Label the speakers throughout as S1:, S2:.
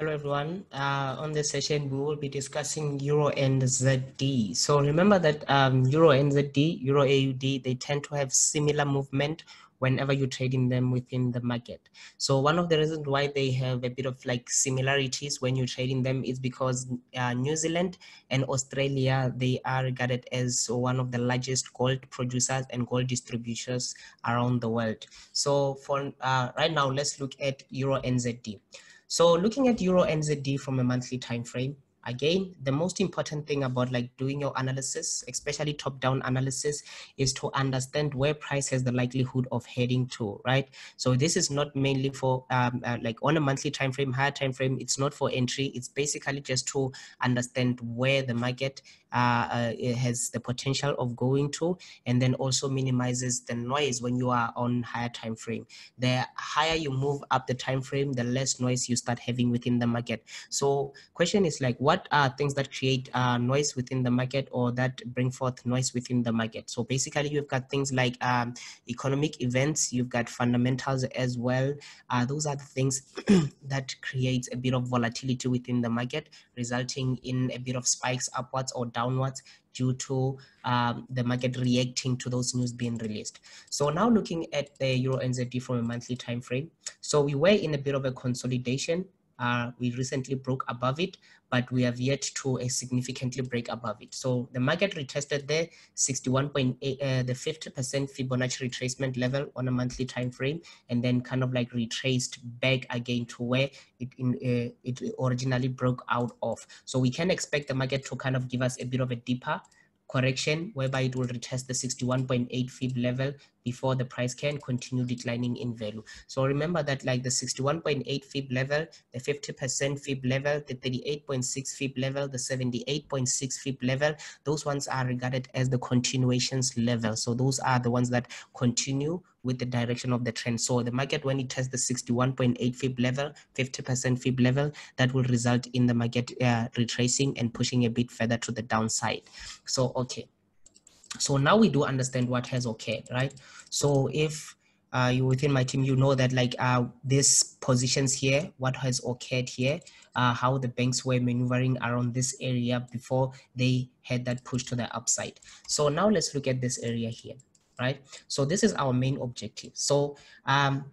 S1: Hello everyone. Uh, on this session, we will be discussing Euro and NZD. So remember that um, Euro NZD, Euro AUD, they tend to have similar movement whenever you're trading them within the market. So one of the reasons why they have a bit of like similarities when you're trading them is because uh, New Zealand and Australia, they are regarded as one of the largest gold producers and gold distributors around the world. So for uh, right now, let's look at Euro NZD. So looking at Euro NZD from a monthly time frame, again the most important thing about like doing your analysis especially top down analysis is to understand where price has the likelihood of heading to right? So this is not mainly for um, uh, like on a monthly time frame higher time frame it's not for entry. It's basically just to understand where the market uh, uh, has the potential of going to and then also minimizes the noise when you are on higher time frame. The higher you move up the time frame the less noise you start having within the market. So question is like what are things that create uh, noise within the market or that bring forth noise within the market so basically you've got things like um, economic events you've got fundamentals as well uh, those are the things that creates a bit of volatility within the market resulting in a bit of spikes upwards or downwards due to um, the market reacting to those news being released. So now looking at the Euro NZD from a monthly time frame. So we were in a bit of a consolidation. Uh, we recently broke above it, but we have yet to a significantly break above it. So the market retested the 61.8, uh, the 50% Fibonacci retracement level on a monthly time frame, and then kind of like retraced back again to where it in, uh, it originally broke out of. So we can expect the market to kind of give us a bit of a deeper correction whereby it will retest the 61.8 fib level before the price can continue declining in value. So remember that like the 61.8 fib level, the 50% fib level, the 38.6 fib level, the 78.6 fib level, those ones are regarded as the continuations level. So those are the ones that continue with the direction of the trend. So the market, when it tests the 61.8 fib level, 50% fib level, that will result in the market uh, retracing and pushing a bit further to the downside. So, okay. So now we do understand what has occurred, right? So if uh, you within my team, you know that like uh, positions here, what has occurred here, uh, how the banks were maneuvering around this area before they had that push to the upside. So now let's look at this area here right? So this is our main objective. So um,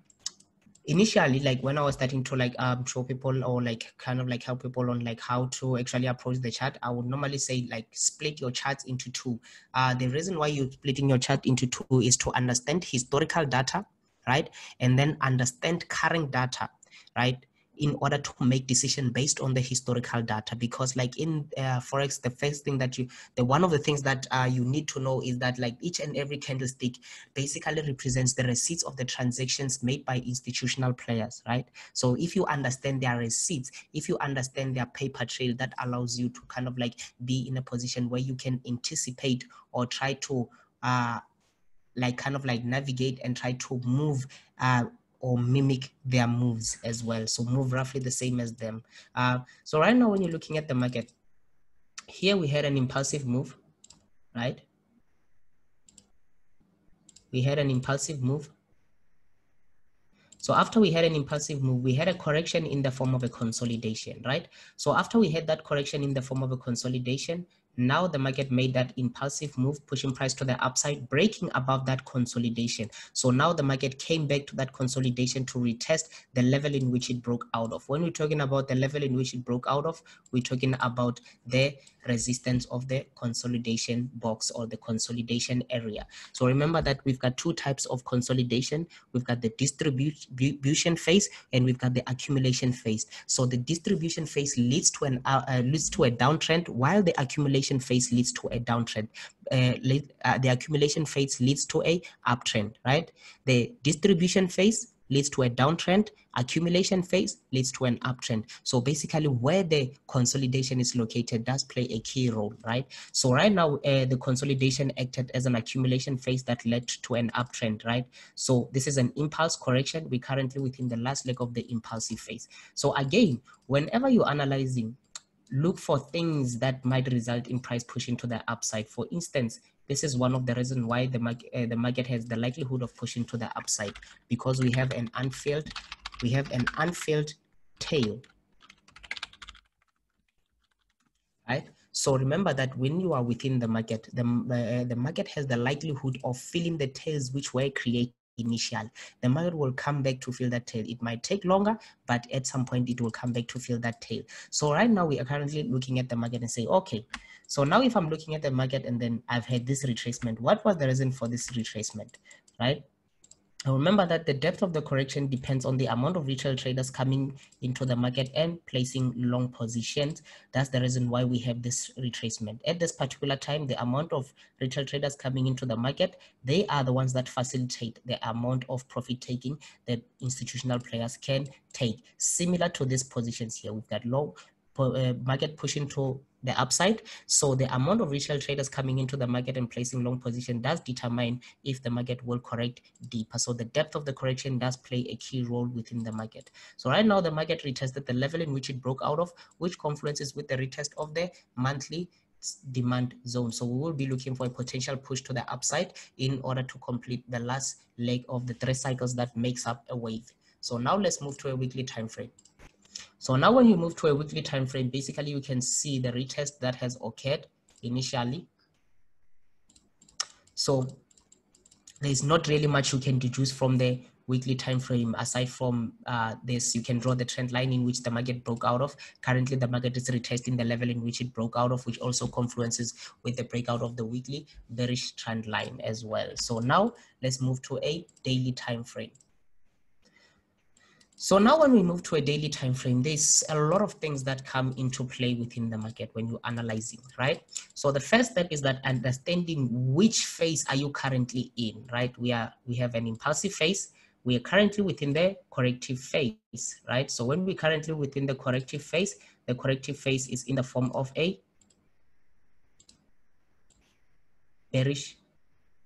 S1: initially, like when I was starting to like um, show people or like kind of like help people on like how to actually approach the chart, I would normally say like split your charts into two. Uh, the reason why you're splitting your chart into two is to understand historical data, right? And then understand current data, right? In order to make decision based on the historical data because like in uh, forex the first thing that you the one of the things that uh, you need to know is that like each and every candlestick basically represents the receipts of the transactions made by institutional players right? So if you understand their receipts if you understand their paper trail that allows you to kind of like be in a position where you can anticipate or try to uh like kind of like navigate and try to move uh, or mimic their moves as well. So move roughly the same as them. Uh, so right now, when you're looking at the market, here we had an impulsive move, right? We had an impulsive move. So after we had an impulsive move, we had a correction in the form of a consolidation, right? So after we had that correction in the form of a consolidation, now the market made that impulsive move, pushing price to the upside, breaking above that consolidation. So now the market came back to that consolidation to retest the level in which it broke out of. When we're talking about the level in which it broke out of, we're talking about the resistance of the consolidation box or the consolidation area. So remember that we've got two types of consolidation. We've got the distribution phase and we've got the accumulation phase. So the distribution phase leads to an uh, uh, leads to a downtrend while the accumulation accumulation phase leads to a downtrend. Uh, uh, the accumulation phase leads to a uptrend, right? The distribution phase leads to a downtrend, accumulation phase leads to an uptrend. So basically where the consolidation is located does play a key role, right? So right now uh, the consolidation acted as an accumulation phase that led to an uptrend, right? So this is an impulse correction. We're currently within the last leg of the impulsive phase. So again, whenever you're analyzing look for things that might result in price pushing to the upside. For instance, this is one of the reasons why the market, uh, the market has the likelihood of pushing to the upside because we have an unfilled, we have an unfilled tail, right? So remember that when you are within the market, the, uh, the market has the likelihood of filling the tails which were created initial. The market will come back to fill that tail. It might take longer, but at some point it will come back to fill that tail. So right now we are currently looking at the market and say, okay, so now if I'm looking at the market and then I've had this retracement, what was the reason for this retracement, right? Remember that the depth of the correction depends on the amount of retail traders coming into the market and placing long positions. That's the reason why we have this retracement. At this particular time, the amount of retail traders coming into the market, they are the ones that facilitate the amount of profit taking that institutional players can take. Similar to these positions here, we've got low Uh, market pushing to the upside. So the amount of retail traders coming into the market and placing long position does determine if the market will correct deeper. So the depth of the correction does play a key role within the market. So right now the market retested the level in which it broke out of, which confluences with the retest of the monthly demand zone. So we will be looking for a potential push to the upside in order to complete the last leg of the three cycles that makes up a wave. So now let's move to a weekly time frame. So now when you move to a weekly time frame, basically you can see the retest that has occurred initially. So there's not really much you can deduce from the weekly time frame aside from uh, this you can draw the trend line in which the market broke out of. Currently the market is retesting the level in which it broke out of which also confluences with the breakout of the weekly bearish trend line as well. So now let's move to a daily time frame so now when we move to a daily time frame, there's a lot of things that come into play within the market when you're analyzing, right? So the first step is that understanding which phase are you currently in, right? We are we have an impulsive phase. We are currently within the corrective phase, right? So when we're currently within the corrective phase, the corrective phase is in the form of a bearish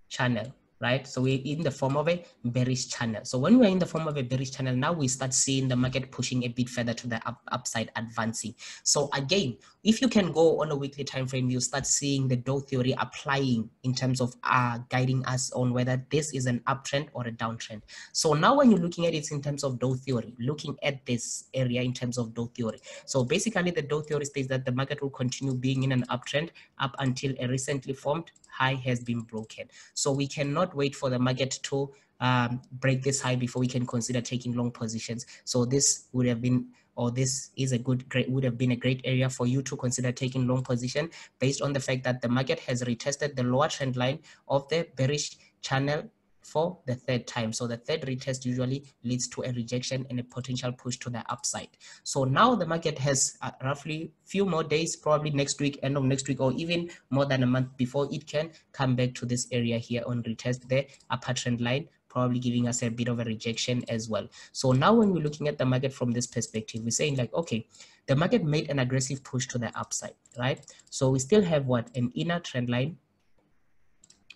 S1: channel, right? So we're in the form of a bearish channel. So when we're in the form of a bearish channel, now we start seeing the market pushing a bit further to the up, upside advancing. So again, if you can go on a weekly time frame, you start seeing the Dow theory applying in terms of uh, guiding us on whether this is an uptrend or a downtrend. So now when you're looking at it in terms of Dow theory, looking at this area in terms of Dow theory. So basically the Dow theory states that the market will continue being in an uptrend up until a recently formed high has been broken. So we cannot wait for the market to um, break this high before we can consider taking long positions. So this would have been or this is a good great would have been a great area for you to consider taking long position based on the fact that the market has retested the lower trend line of the bearish channel for the third time. So the third retest usually leads to a rejection and a potential push to the upside. So now the market has uh, roughly few more days, probably next week, end of next week, or even more than a month before it can come back to this area here on retest the upper trend line probably giving us a bit of a rejection as well. So now when we're looking at the market from this perspective, we're saying like, okay, the market made an aggressive push to the upside, right? So we still have what? An inner trend line.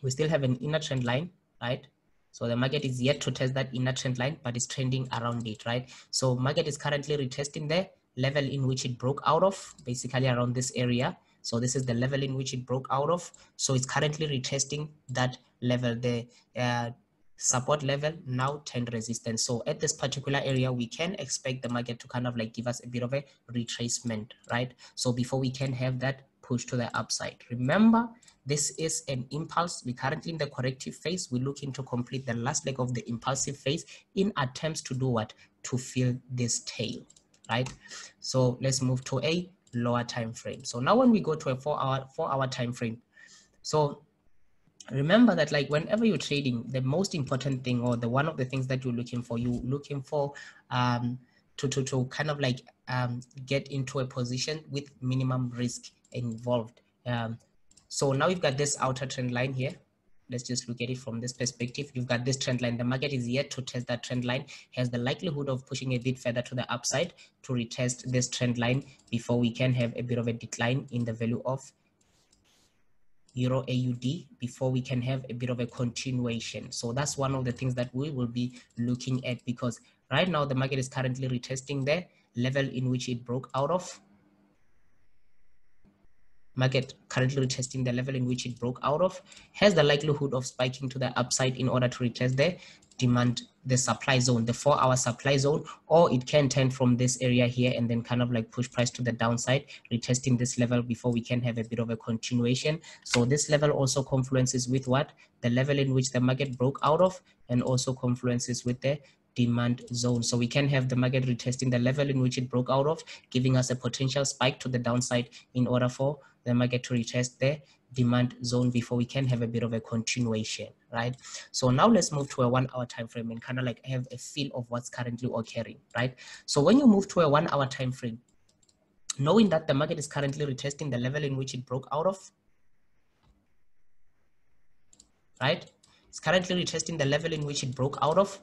S1: We still have an inner trend line, right? So the market is yet to test that inner trend line, but it's trending around it, right? So market is currently retesting the level in which it broke out of, basically around this area. So this is the level in which it broke out of. So it's currently retesting that level, the uh, support level, now trend resistance. So at this particular area, we can expect the market to kind of like give us a bit of a retracement, right? So before we can have that push to the upside. Remember, this is an impulse. We're currently in the corrective phase. We're looking to complete the last leg of the impulsive phase in attempts to do what? To fill this tail, right? So let's move to a lower time frame. So now when we go to a four hour, four hour time frame, so remember that like whenever you're trading, the most important thing or the one of the things that you're looking for, you're looking for um, to, to, to kind of like um, get into a position with minimum risk involved. Um, so now you've got this outer trend line here. Let's just look at it from this perspective. You've got this trend line. The market is yet to test that trend line, has the likelihood of pushing a bit further to the upside to retest this trend line before we can have a bit of a decline in the value of Euro AUD before we can have a bit of a continuation. So that's one of the things that we will be looking at because right now the market is currently retesting the level in which it broke out of market currently retesting the level in which it broke out of has the likelihood of spiking to the upside in order to retest the demand the supply zone, the four hour supply zone, or it can turn from this area here and then kind of like push price to the downside, retesting this level before we can have a bit of a continuation. So this level also confluences with what? The level in which the market broke out of and also confluences with the demand zone. So we can have the market retesting the level in which it broke out of, giving us a potential spike to the downside in order for the market to retest the demand zone before we can have a bit of a continuation, right? So now let's move to a one hour time frame and kind of like have a feel of what's currently occurring, right? So when you move to a one hour time frame, knowing that the market is currently retesting the level in which it broke out of, right? It's currently retesting the level in which it broke out of.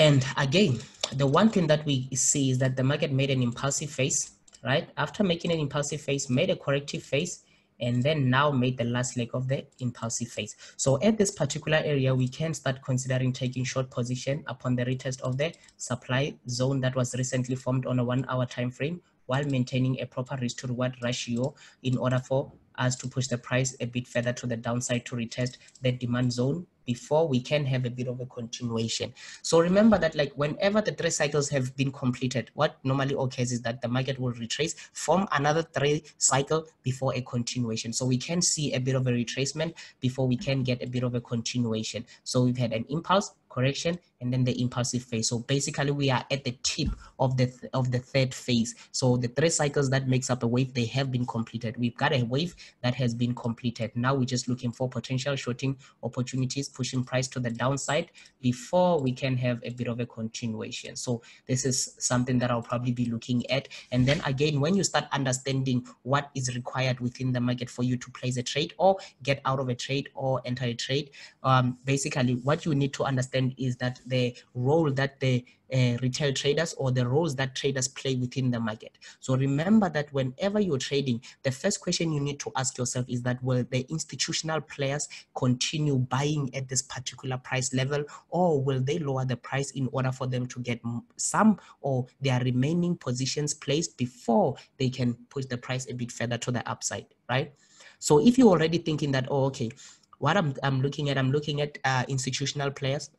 S1: And again, the one thing that we see is that the market made an impulsive phase, right? After making an impulsive phase, made a corrective phase, and then now made the last leg of the impulsive phase. So at this particular area, we can start considering taking short position upon the retest of the supply zone that was recently formed on a one hour time frame while maintaining a proper risk to reward ratio in order for us to push the price a bit further to the downside to retest the demand zone before we can have a bit of a continuation. So remember that like whenever the three cycles have been completed, what normally occurs is that the market will retrace from another three cycle before a continuation. So we can see a bit of a retracement before we can get a bit of a continuation. So we've had an impulse, correction, and then the impulsive phase. So basically we are at the tip of the, th of the third phase. So the three cycles that makes up a wave, they have been completed. We've got a wave that has been completed. Now we're just looking for potential shorting opportunities, pushing price to the downside before we can have a bit of a continuation. So this is something that I'll probably be looking at. And then again, when you start understanding what is required within the market for you to place a trade or get out of a trade or enter a trade, um, basically what you need to understand is that the role that the uh, retail traders or the roles that traders play within the market. So remember that whenever you're trading, the first question you need to ask yourself is that will the institutional players continue buying at this particular price level or will they lower the price in order for them to get some or their remaining positions placed before they can push the price a bit further to the upside, right? So if you're already thinking that, oh, okay, what I'm, I'm looking at, I'm looking at uh, institutional players,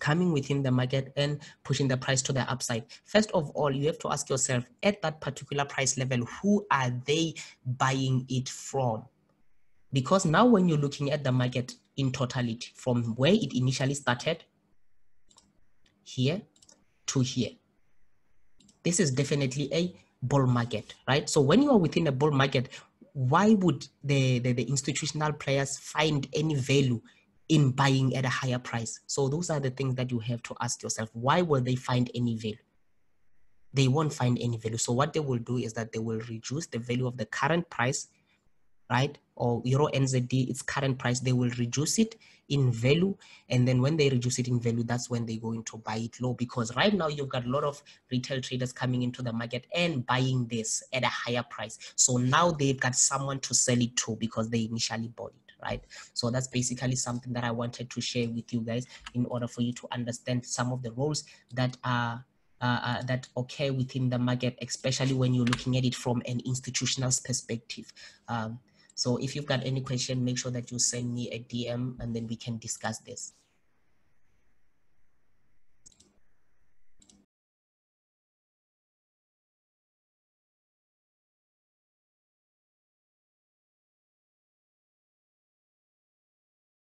S1: coming within the market and pushing the price to the upside. First of all, you have to ask yourself at that particular price level, who are they buying it from? Because now when you're looking at the market in totality, from where it initially started, here to here, this is definitely a bull market, right? So when you are within a bull market, why would the, the, the institutional players find any value in buying at a higher price. So those are the things that you have to ask yourself. Why will they find any value? They won't find any value. So what they will do is that they will reduce the value of the current price, right? Or Euro NZD, its current price, they will reduce it in value. And then when they reduce it in value, that's when they're going to buy it low. Because right now you've got a lot of retail traders coming into the market and buying this at a higher price. So now they've got someone to sell it to because they initially bought it right? So that's basically something that I wanted to share with you guys in order for you to understand some of the roles that are uh, uh, that occur within the market, especially when you're looking at it from an institutional perspective. Um, so if you've got any question, make sure that you send me a DM and then we can discuss this.